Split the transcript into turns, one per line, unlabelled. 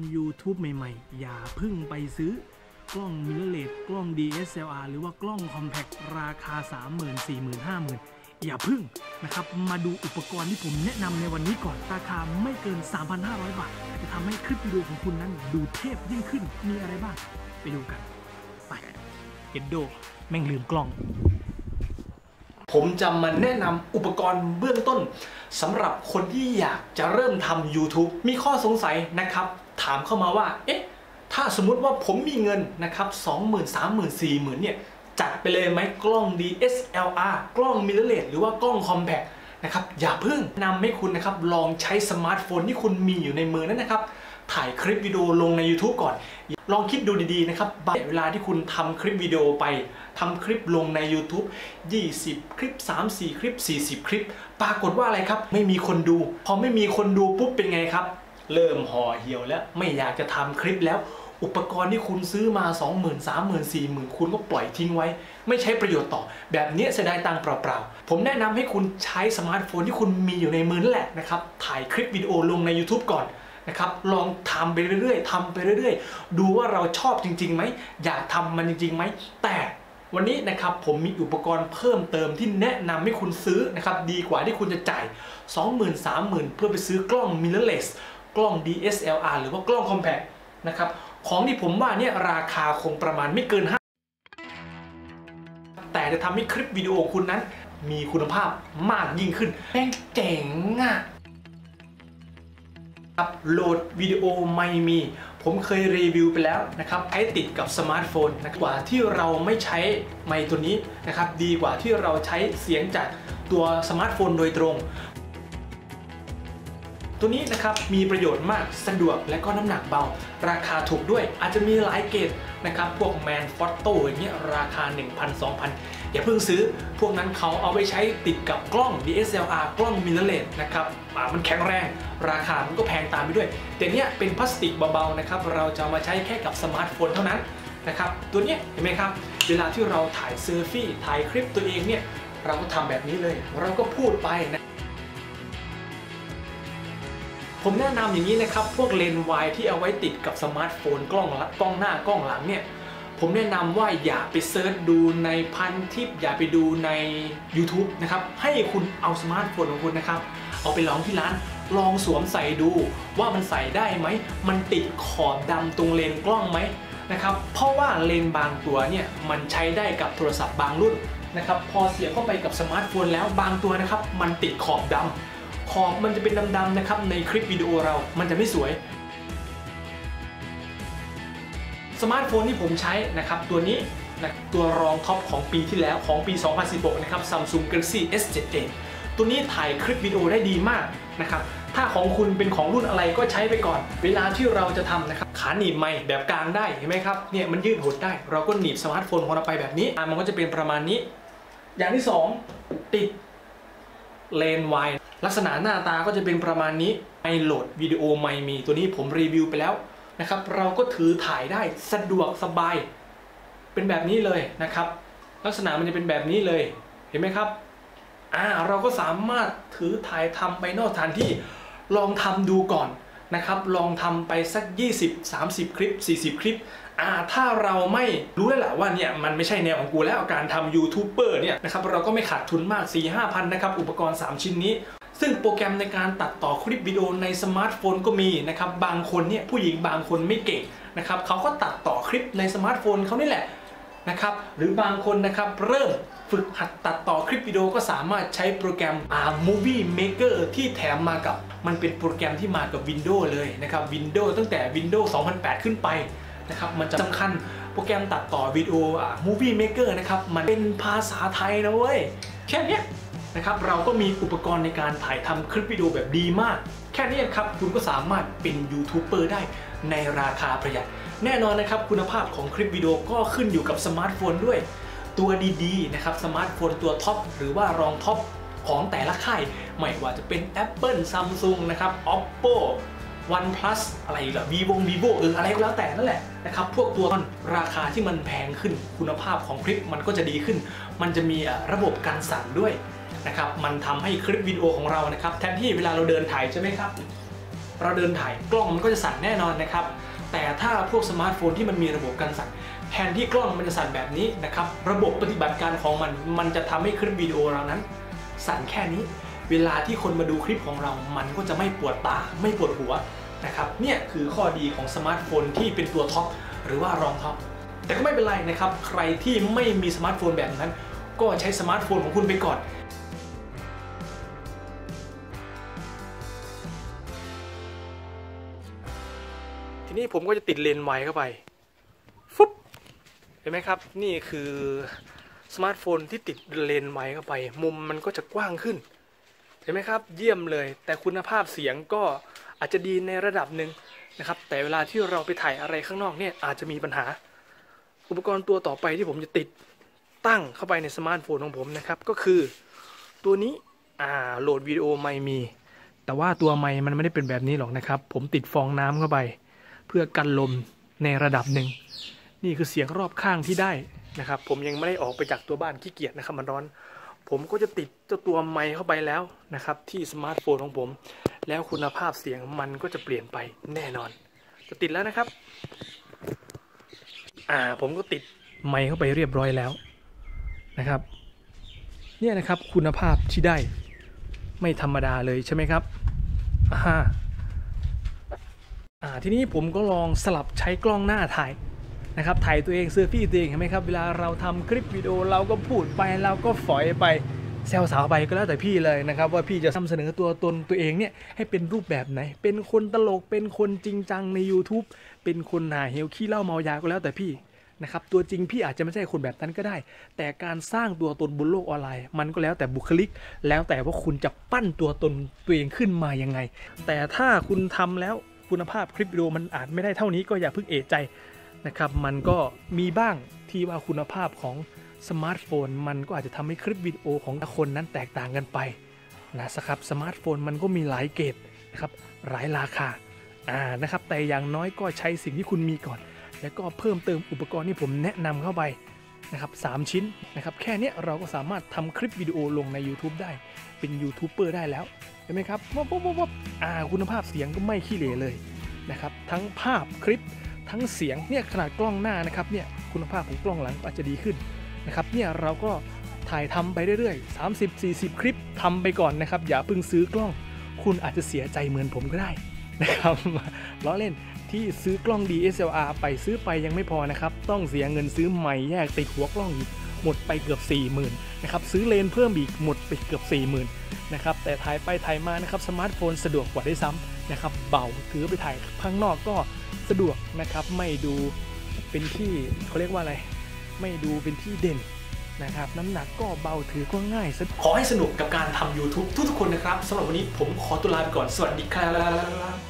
ำ YouTube ใหม่ๆ อย่าพึ่งไปซื้อกล้องมิเรเลสกล้อง DSLR หรือว่ากล้อง Compact ราคา 30,000 40,000 50,000 อย่าพึ่งนะครับ มาดูอุปกรณ์ที่ผมแนะนำในวันนี้ก่อน ราคาไม่เกิน 3,500 บาท จะทำให้คลิปวิดีโอของคุณนั้นดูเทพยิ่งขึ้นมีอะไรบ้าง ไปดูกัน ไปเอ็ดโด แม่งลืมกล้องผมจะมาแนะนำอุปกรณ์เบื้องต้นสำหรับคนที่อยากจะเริ่มทำ YouTube มีข้อสงสัยนะครับ ถามเข้ามาว่า เอ๊ะ ถ้าสมมุติว่าผมมีเงินนะครับ20,000 30,000 40,000เนี่ยจัดไปเลยไหมกล้อง DSLR กล้อง mirrorless หรือว่ากล้อง compact นะครับอย่าเพิ่งแนะนำให้คุณนะครับลองใช้สมาร์ทโฟนที่คุณมีอยู่ในมือนั้นนะครับ ถ่ายคลิปวิดีโอลงใน YouTube ก่อน ลองคิดดูดีๆนะครับบางเวลาที่คุณทำคลิปวิดีโอไปทำคลิปลงใน YouTube 20 คลิป 3-4 คลิป 40 คลิป ปรากฏว่าอะไรครับ ไม่มีคนดู พอไม่มีคนดูปุ๊บเป็นไงครับ เริ่มห่อเหี่ยวแล้วไม่อยากจะทำคลิปแล้ว อุปกรณ์ที่คุณซื้อมา 20,000 30,000 40,000 คุณก็ปล่อยทิ้งไว้ ไม่ใช้ประโยชน์ต่อ แบบนี้เสียดายตังค์เปล่าๆ ผมแนะนำให้คุณใช้สมาร์ทโฟนที่คุณมีอยู่ในมือนั่นแหละนะครับ ถ่ายคลิปวิดีโอลงใน YouTube ก่อนนะครับลองทำไปเรื่อยๆทำไปเรื่อยๆ ดูว่าเราชอบจริงๆไหมอยากทำมันจริงๆไหมแต่วันนี้นะครับผมมีอุปกรณ์เพิ่มเติมที่แนะนำให้คุณซื้อนะครับดีกว่าที่คุณจะจ่าย 20,000 30,000 เพื่อไปซื้อกล้อง mirrorless กล้อง DSLR หรือว่ากล้อง compact นะครับของที่ผมว่าเนี่ยราคาคงประมาณไม่เกิน5แต่จะทำให้คลิปวิดีโอคุณนั้น มีคุณภาพมากยิ่งขึ้นแม่งเจ๋งอะครับ Rode VideoMic Me ผมเคยรีวิวไปแล้วนะครับใช้ติดกับสมาร์ทโฟนนะกว่าที่เราไม่ใช้ไมค์ตัวนี้นะครับ ดีกว่าที่เราใช้เสียงจากตัวสมาร์ทโฟนโดยตรง ตัวนี้นะครับมีประโยชน์มากสะดวกและก็น้ำหนักเบา ราคาถูกด้วยอาจจะมีหลายเกรดนะครับพวก Manfrotto อย่างเงี้ยราคา 1,000 2,000 อย่าเพิ่งซื้อ พวกนั้นเขาเอาไปใช้ติดกับกล้อง DSLR กล้อง mirrorless นะครับมันแข็งแรง ราคามันก็แพงตามไปด้วย แต่เนี้ยเป็นพลาสติกเบาๆนะครับเราจะมาใช้แค่กับสมาร์ทโฟนเท่านั้นนะครับตัวเนี้ยเห็นไหมครับ เวลาที่เราถ่ายเซลฟี่ถ่ายคลิปตัวเองเนี่ยเราก็ทำแบบนี้เลย เราก็พูดไปนะ ผมแนะนำอย่างนี้นะครับ พวกเลนส์วายที่เอาไว้ติดกับสมาร์ทโฟนกล้องลกล้องหน้ากล้องหลังเนี่ยผมแนะนำว่าอย่าไป search ดูในพันทิป อย่าไปดูใน YouTube นะครับ ให้คุณเอาสมาร์ทโฟนของคุณนะครับ เอาไปลองที่ร้านลองสวมใส่ดูว่ามันใส่ได้ไหม มันติดขอบดำตรงเลนส์กล้องไหมนะครับ เพราะว่าเลนส์บางตัวเนี่ยมันใช้ได้กับโทรศัพท์บางรุ่นนะครับ พอเสียบเข้าไปกับสมาร์ทโฟนแล้วบางตัวนะครับ มันติดขอบดำ ขอบมันจะเป็นดำๆนะครับในคลิปวิดีโอเรา มันจะไม่สวยสมาร์ทโฟนที่ผมใช้นะครับตัวนี้นะตัวรองท็อปของปีที่แล้วของปี 2016 นะครับ Samsung Galaxy S7a ตัวนี้ถ่ายคลิปวิดีโอได้ดีมากนะครับ ถ้าของคุณเป็นของรุ่นอะไรก็ใช้ไปก่อน เวลาที่เราจะทำนะครับ ขาหนีบไม้แบบกางได้ เห็นไหมครับ เนี่ยมันยืดหดได้ เราก็หนีบสมาร์ทโฟนของเราไปแบบนี้ มันก็จะเป็นประมาณนี้ อย่างที่ 2 ติดเลนส์วาย ลักษณะหน้าตาก็จะเป็นประมาณนี้ไอโหลดวิดีโอไม่มีตัวนี้ผมรีวิวไปแล้วนะครับ เราก็ถือถ่ายได้สะดวกสบาย เป็นแบบนี้เลยนะครับ ลักษณะมันจะเป็นแบบนี้เลยเห็นไหมครับอ่าเราก็สามารถถือถ่ายทำไปนอกสถานที่ลองทำดูก่อนนะครับ ลองทำไปสัก 20 30 คลิป 40 คลิปอ่าถ้าเราไม่รู้แล้วแหละว่าเนี่ยมันไม่ใช่แนวของกูแล้วการทำยูทูบเบอร์เนี่ยนะครับเราก็ไม่ขาดทุนมาก 4 5 พันนะครับ อุปกรณ์ 3 ชิ้นนี้ ซึ่งโปรแกรมในการตัดต่อคลิปวิดีโอในสมาร์ทโฟนก็มีนะครับบางคนเนี่ยผู้หญิงบางคนไม่เก่งนะครับเขาก็ตัดต่อคลิปในสมาร์ทโฟนเขานี่แหละนะครับหรือบางคนนะครับเริ่มฝึกหัดตัดต่อคลิปวิดีโอก็สามารถใช้โปรแกรมอ่า Movie Maker ที่แถมมากับมันเป็นโปรแกรมที่มากับ Windows เลยนะครับ Windows ตั้งแต่ Windows 2008 ขึ้นไปนะครับมันจะสำคัญโปรแกรมตัดต่อวิดีโออ่า Movie Maker นะครับมันเป็นภาษาไทยนะด้วยแค่นี้ นะครับเราก็มีอุปกรณ์ในการถ่ายทำคลิปวิดีโอแบบดีมาก แค่นี้ครับคุณก็สามารถเป็นยูทูบเบอร์ได้ในราคาประหยัด แน่นอนนะครับคุณภาพของคลิปวิดีโอก็ขึ้นอยู่กับสมาร์ทโฟนด้วย ตัวดีๆนะครับสมาร์ทโฟนตัวท็อปหรือว่ารองท็อปของแต่ละค่ายไม่ว่าจะเป็น Apple Samsung นะครับ Oppo OnePlus อะไรอีกล่ะ vivo vivo เอออะไรก็แล้วแต่นั่นแหละนะครับพวกตัวราคาที่มันแพงขึ้นคุณภาพของคลิปมันก็จะดีขึ้น มันจะมีระบบการสั่นด้วย นะครับมันทำให้คลิปวิดีโอของเรานะครับแทนที่เวลาเราเดินถ่ายใช่ไหมครับ เราเดินถ่ายกล้องมันก็จะสั่นแน่นอนนะครับ แต่ถ้าพวกสมาร์ทโฟนที่มันมีระบบกันสั่นแทนที่กล้องมันจะสั่นแบบนี้นะครับระบบปฏิบัติการของมัน มันจะทำให้คลิปวิดีโอเรานั้น สั่นแค่นี้ เวลาที่คนมาดูคลิปของเรา มันก็จะไม่ปวดตาไม่ปวดหัวนะครับเนี่ยคือข้อดีของสมาร์ทโฟนที่เป็นตัวท็อปหรือว่ารองท็อปแต่ก็ไม่เป็นไรนะครับ ใครที่ไม่มีสมาร์ทโฟนแบบนั้น ก็ใช้สมาร์ทโฟนของคุณไปก่อน นี้ผมก็จะติดเลนส์ไวเข้าไปฟุ๊บเห็นไหมครับ นี่คือสมาร์ทโฟนที่ติดเลนส์ไวเข้าไป มุมมันก็จะกว้างขึ้น เห็นไหมครับ เยี่ยมเลย แต่คุณภาพเสียงก็อาจจะดีในระดับหนึ่งนะครับ แต่เวลาที่เราไปถ่ายอะไรข้างนอกเนี่ยอาจจะมีปัญหา อุปกรณ์ตัวต่อไปที่ผมจะติดตั้งเข้าไปในสมาร์ทโฟนของผมนะครับ ก็คือตัวนี้อ่า Rode VideoMic Me แต่ว่าตัวไมค์มันไม่ได้เป็นแบบนี้หรอกนะครับ ผมติดฟองน้ำเข้าไป เพื่อกันลมในระดับหนึ่ง นี่คือเสียงรอบข้างที่ได้นะครับ ผมยังไม่ได้ออกไปจากตัวบ้านขี้เกียจนะครับมันร้อน ผมก็จะติดเจ้าตัวไมค์เข้าไปแล้วนะครับ ที่สมาร์ทโฟนของผม แล้วคุณภาพเสียงมันก็จะเปลี่ยนไปแน่นอน จะติดแล้วนะครับ อ่าผมก็ติดไมค์เข้าไปเรียบร้อยแล้วนะครับ เนี่ยนะครับคุณภาพที่ได้ไม่ธรรมดาเลยใช่ไหมครับอ่า อ่าทีนี้ผมก็ลองสลับใช้กล้องหน้าถ่ายนะครับถ่ายตัวเองเซอร์ฟี่ตัวเองเห็นไหมครับเวลาเราทำคลิปวิดีโอเราก็พูดไปเราก็ฝอยไปแซวสาวไปก็แล้วแต่พี่เลยนะครับว่าพี่จะนำเสนอตัวตนตัวเองเนี่ยให้เป็นรูปแบบไหน เป็นคนตลกเป็นคนจริงจังใน YouTube เป็นคนหาเฮลขี้เล้าเมายาก็แล้วแต่พี่นะครับตัวจริงพี่อาจจะไม่ใช่คนแบบนั้นก็ได้ แต่การสร้างตัวตนบนโลกออนไลน์ มันก็แล้วแต่บุคลิก แล้วแต่ว่าคุณจะปั้นตัวตนตัวเองขึ้นมายังไง แต่ถ้าคุณทำแล้ว คุณภาพคลิปวิดีโอมันอาจไม่ได้เท่านี้ก็อย่าเพิ่งเอะใจนะครับ มันก็มีบ้างที่ว่าคุณภาพของสมาร์ทโฟน มันก็อาจจะทำให้คลิปวิดีโอของแต่คนนั้นแตกต่างกันไปนะครับสมาร์ทโฟนมันก็มีหลายเกรดนะครับหลายราคาอ่านะครับแต่อย่างน้อยก็ใช้สิ่งที่คุณมีก่อน แล้วก็เพิ่มเติมอุปกรณ์ที่ผมแนะนำเข้าไป นะครับสามชิ้นนะครับแค่นี้เราก็สามารถทำคลิปวิดีโอลงใน YouTube ได้เป็นยูทูบเบอร์ได้แล้วเห็นไหมครับวับวับวับวับอ่าคุณภาพเสียงก็ไม่ขี้เหร่เลยนะครับทั้งภาพคลิปทั้งเสียงเนี่ยขนาดกล้องหน้านะครับเนี่ยคุณภาพของกล้องหลังอาจจะดีขึ้นนะครับเนี่ยเราก็ถ่ายทำไปเรื่อยๆ 30-40 คลิปทำไปก่อนนะครับ อย่าเพิ่งซื้อกล้อง คุณอาจจะเสียใจเหมือนผมก็ได้ นะครับล้อเล่นที่ซื้อกล้อง DSLR ไปซื้อไปยังไม่พอนะครับ ต้องเสียเงินซื้อใหม่แยกติดหัวกล้องอีกหมดไปเกือบ 40,000นะครับซื้อเลนเพิ่มอีกหมดไปเกือบ 40,000นะครับแต่ถ่ายไปถ่ายมานะครับสมาร์ทโฟนสะดวกกว่าได้ซ้ำนะครับเบาถือไปถ่ายข้างนอกก็สะดวกนะครับไม่ดูเป็นที่เขาเรียกว่าอะไร ไม่ดูเป็นที่เด่น นะครับน้ำหนักก็เบาถือก็ง่ายขอให้สนุกกับการทำ YouTube ทุกๆคนนะครับสำหรับวันนี้ผมขอตัวลาไปก่อนสวัสดีครับ